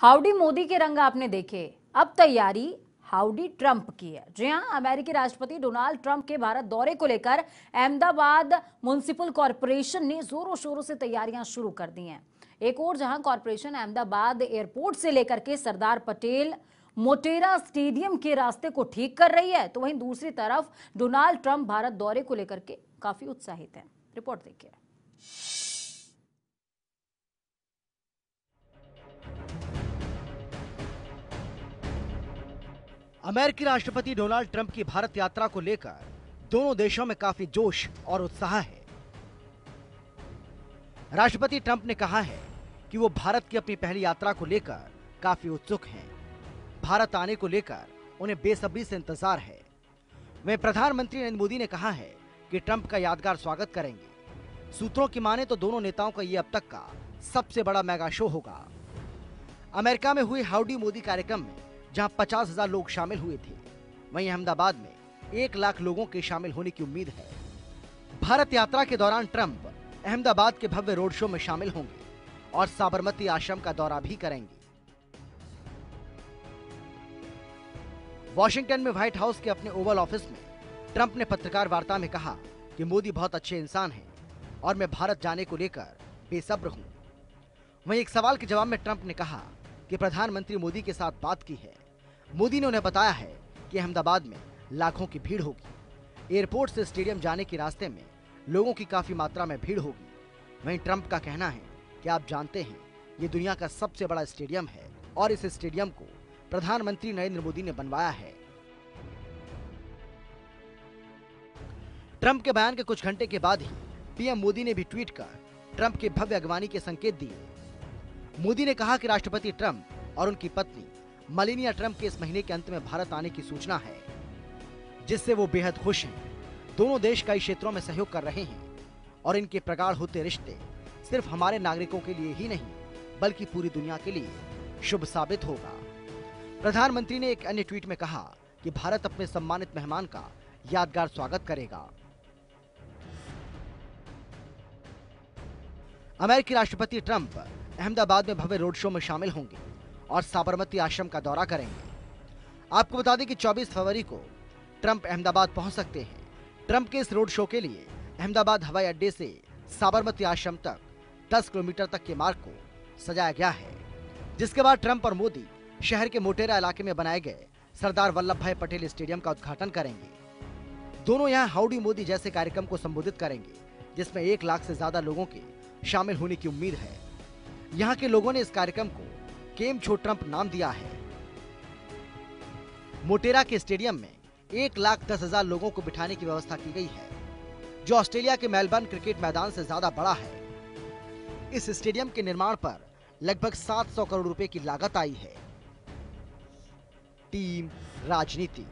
Howdy Modi के रंग आपने देखे। अब तैयारी हाउडी ट्रंप की है। जी हाँ अमेरिकी राष्ट्रपति डोनाल्ड ट्रंप के भारत दौरे को लेकर अहमदाबाद म्युनिसिपल कॉरपोरेशन ने जोरों शोरों से तैयारियाँ शुरू कर दी हैं। एक और जहाँ कॉरपोरेशन अहमदाबाद एयरपोर्ट से लेकर के सरदार पटेल मोटेरा स्टेडियम के रास्ते को ठीक कर रही है तो वहीं दूसरी तरफ़ डोनाल्ड ट्रंप भारत दौरे को लेकर के काफ़ी उत्साहित हैं। रिपोर्ट देखिए। अमेरिकी राष्ट्रपति डोनाल्ड ट्रंप की भारत यात्रा को लेकर दोनों देशों में काफ़ी जोश और उत्साह है। राष्ट्रपति ट्रंप ने कहा है कि वो भारत की अपनी पहली यात्रा को लेकर काफ़ी उत्सुक हैं। भारत आने को लेकर उन्हें बेसब्री से इंतज़ार है। वहीं प्रधानमंत्री नरेंद्र मोदी ने कहा है कि ट्रंप का यादगार स्वागत करेंगे। सूत्रों की माने तो दोनों नेताओं का ये अब तक का सबसे बड़ा मेगा शो होगा। अमेरिका में हुए हाउडी मोदी कार्यक्रम में जहाँ पचास हज़ार लोग शामिल हुए थे। वहीं अहमदाबाद में एक लाख लोगों के शामिल होने की उम्मीद है। भारत यात्रा के दौरान ट्रंप अहमदाबाद के भव्य रोड शो में शामिल होंगे और साबरमती आश्रम का दौरा भी करेंगे। वॉशिंगटन में व्हाइट हाउस के अपने ओवल ऑफ़िस में ट्रंप ने पत्रकार वार्ता में कहा कि मोदी बहुत अच्छे इंसान हैं और मैं भारत जाने को लेकर बेसब्र हूँ। वहीं एक सवाल के जवाब में ट्रंप ने कहा कि प्रधानमंत्री मोदी के साथ बात की है। मोदी ने उन्हें बताया है कि अहमदाबाद में लाखों की भीड़ होगी। एयरपोर्ट से स्टेडियम जाने के रास्ते में लोगों की काफ़ी मात्रा में भीड़ होगी। वहीं ट्रंप का कहना है कि आप जानते हैं, ये दुनिया का सबसे बड़ा स्टेडियम है और इस स्टेडियम को प्रधानमंत्री नरेंद्र मोदी ने बनवाया है। ट्रंप के बयान के कुछ घंटे के बाद ही पीएम मोदी ने भी ट्वीट कर ट्रंप के भव्य अगवानी के संकेत दिए। मोदी ने कहा कि राष्ट्रपति ट्रंप और उनकी पत्नी मलिनिया ट्रंप के इस महीने के अंत में भारत आने की सूचना है, जिससे वो बेहद खुश हैं। दोनों देश कई क्षेत्रों में सहयोग कर रहे हैं और इनके प्रगाढ़ होते रिश्ते सिर्फ़ हमारे नागरिकों के लिए ही नहीं, बल्कि पूरी दुनिया के लिए शुभ साबित होगा। प्रधानमंत्री ने एक अन्य ट्वीट में कहा कि भारत अपने सम्मानित मेहमान का यादगार स्वागत करेगा। अमेरिकी राष्ट्रपति ट्रंप अहमदाबाद में भव्य रोड शो में शामिल होंगे और साबरमती आश्रम का दौरा करेंगे। आपको बता दें कि 24 फरवरी को ट्रंप अहमदाबाद पहुँच सकते हैं। ट्रंप के इस रोड शो के लिए अहमदाबाद हवाई अड्डे से साबरमती आश्रम तक 10 किलोमीटर तक के मार्ग को सजाया गया है, जिसके बाद ट्रंप और मोदी शहर के मोटेरा इलाके में बनाए गए सरदार वल्लभ भाई पटेल स्टेडियम का उद्घाटन करेंगे। दोनों यहाँ हाउडी मोदी जैसे कार्यक्रम को संबोधित करेंगे, जिसमें एक लाख से ज़्यादा लोगों के शामिल होने की उम्मीद है। यहाँ के लोगों ने इस कार्यक्रम को केम छो ट्रंप नाम दिया है। मोटेरा के स्टेडियम में एक लाख दस हज़ार लोगों को बिठाने की व्यवस्था की गई है, जो ऑस्ट्रेलिया के मेलबर्न क्रिकेट मैदान से ज़्यादा बड़ा है। इस स्टेडियम के निर्माण पर लगभग 700 करोड़ रुपए की लागत आई है। टीम, राजनीति